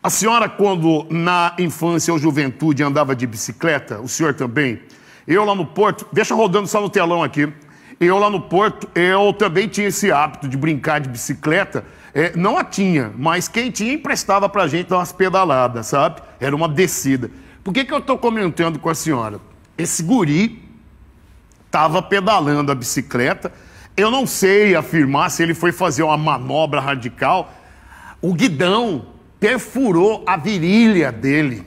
A senhora, quando na infância ou juventude andava de bicicleta, o senhor também, eu lá no Porto, deixa rodando só no telão aqui, eu lá no Porto, eu também tinha esse hábito de brincar de bicicleta. É, não a tinha, mas quem tinha emprestava pra gente dar umas pedaladas, sabe? Era uma descida. Por que, que eu tô comentando com a senhora? Esse guri estava pedalando a bicicleta. Eu não sei afirmar se ele foi fazer uma manobra radical. O guidão perfurou a virilha dele.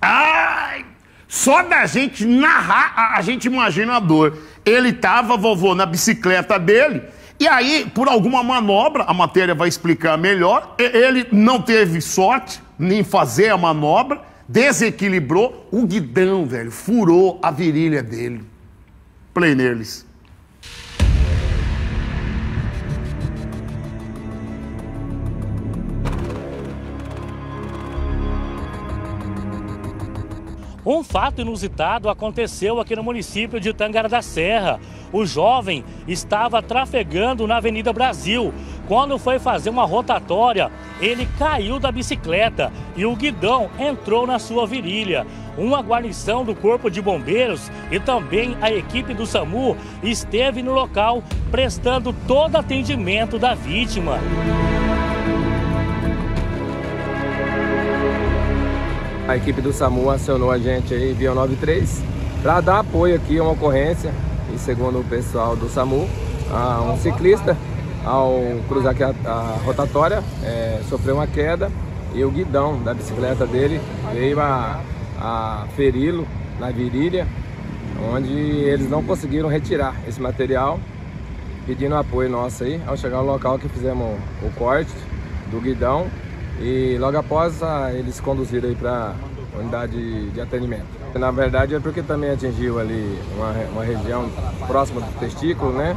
Ai! Só da gente narrar, a gente imagina a dor. Ele estava, vovô, na bicicleta dele. E aí, por alguma manobra, a matéria vai explicar melhor, ele não teve sorte em fazer a manobra, desequilibrou, o guidão, velho, furou a virilha dele. Play neles. Um fato inusitado aconteceu aqui no município de Tangara da Serra. O jovem estava trafegando na Avenida Brasil. Quando foi fazer uma rotatória, ele caiu da bicicleta e o guidão entrou na sua virilha. Uma guarnição do Corpo de Bombeiros e também a equipe do SAMU esteve no local prestando todo atendimento da vítima. A equipe do SAMU acionou a gente aí via 93 para dar apoio aqui a uma ocorrência e segundo o pessoal do SAMU, um ciclista ao cruzar aqui a, a rotatória é, sofreu uma queda e o guidão da bicicleta dele veio a, a feri-lo na virilha, onde eles não conseguiram retirar esse material, pedindo apoio nosso aí. Ao chegar no local que fizemos o corte do guidão, e logo após eles conduziram aí para unidade de atendimento. Na verdade é porque também atingiu ali uma, uma região próxima do testículo, né?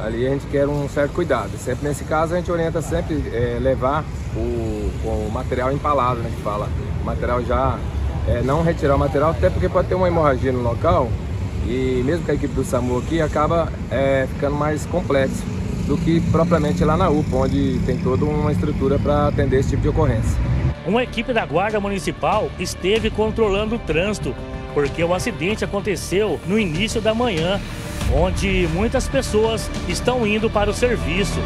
Ali a gente quer um certo cuidado. Sempre nesse caso a gente orienta sempre é, levar o, o, material empalado, né? Que fala. O material já é, não retirar o material, até porque pode ter uma hemorragia no local e mesmo que a equipe do SAMU aqui acaba é, ficando mais complexo do que propriamente lá na UPA, onde tem toda uma estrutura para atender esse tipo de ocorrência. Uma equipe da Guarda Municipal esteve controlando o trânsito, porque o acidente aconteceu no início da manhã, onde muitas pessoas estão indo para o serviço.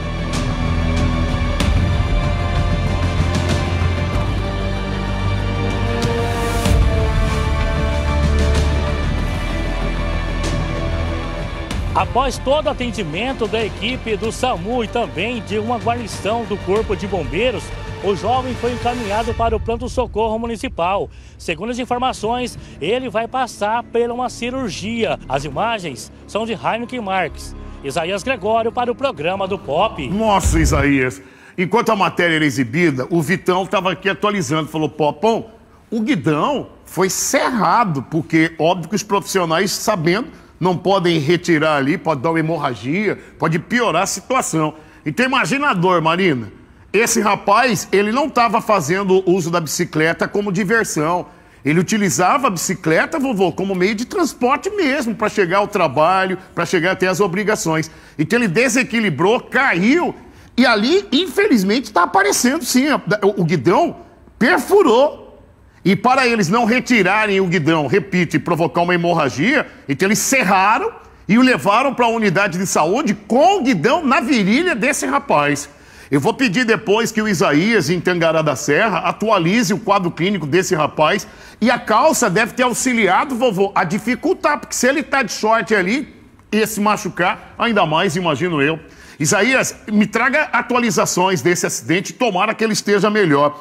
Após todo atendimento da equipe do SAMU e também de uma guarnição do Corpo de Bombeiros, o jovem foi encaminhado para o pronto-socorro municipal. Segundo as informações, ele vai passar por uma cirurgia. As imagens são de Heineken Marques. Isaías Gregório para o programa do Pop. Nossa, Isaías. Enquanto a matéria era exibida, o Vitão estava aqui atualizando. Falou, Popão, o guidão foi cerrado, porque óbvio que os profissionais, sabendo não podem retirar ali, pode dar uma hemorragia, pode piorar a situação. Então imagina a dor, Marina. Esse rapaz, ele não estava fazendo uso da bicicleta como diversão. Ele utilizava a bicicleta, vovô, como meio de transporte mesmo, para chegar ao trabalho, para chegar até as obrigações. Então ele desequilibrou, caiu, e ali, infelizmente, está aparecendo sim. O guidão perfurou e para eles não retirarem o guidão, repito, e provocar uma hemorragia, então eles serraram e o levaram para a unidade de saúde com o guidão na virilha desse rapaz. Eu vou pedir depois que o Isaías, em Tangará da Serra, atualize o quadro clínico desse rapaz. E a calça deve ter auxiliado, vovô, a dificultar, porque se ele está de short ali, ia se machucar, ainda mais, imagino eu. Isaías, me traga atualizações desse acidente, tomara que ele esteja melhor.